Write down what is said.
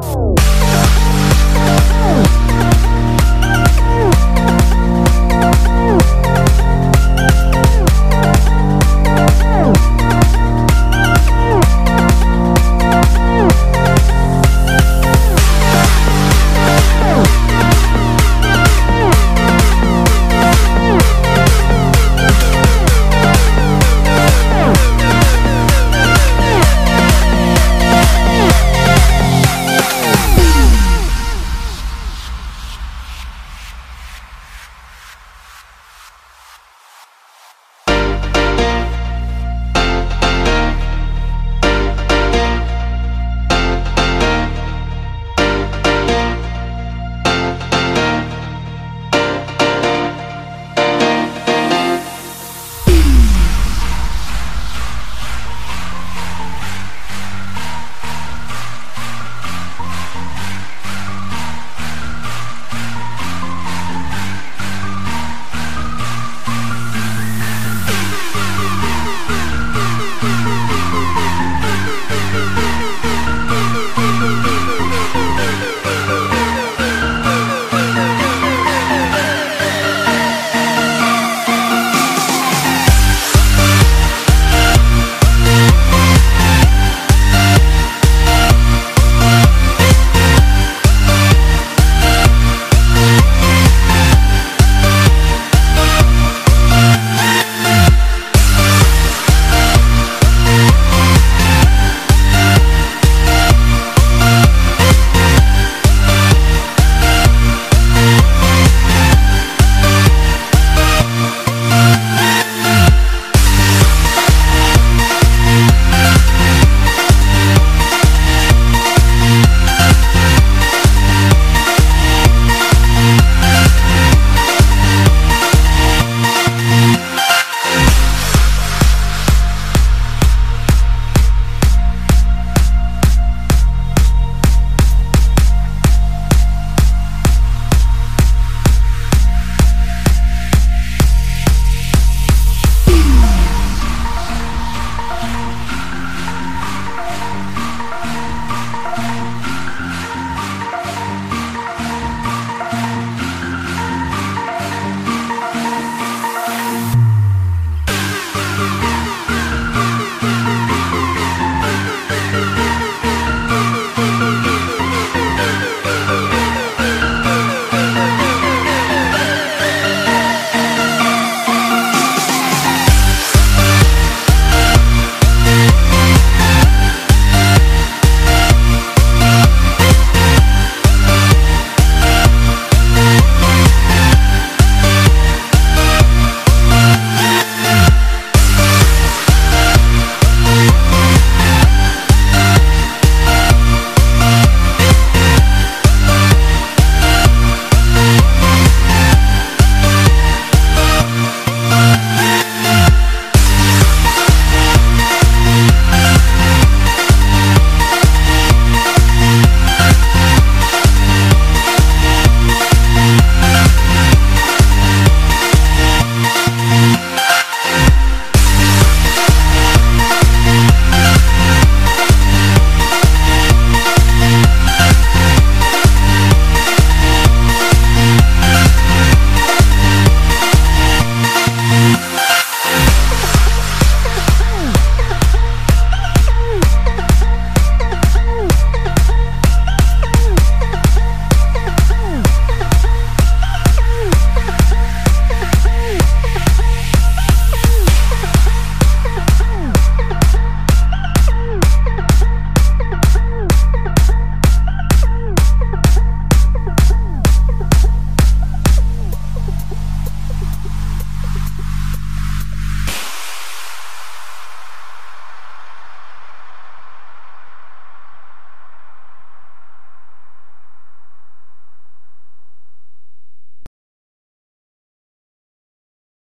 Oh.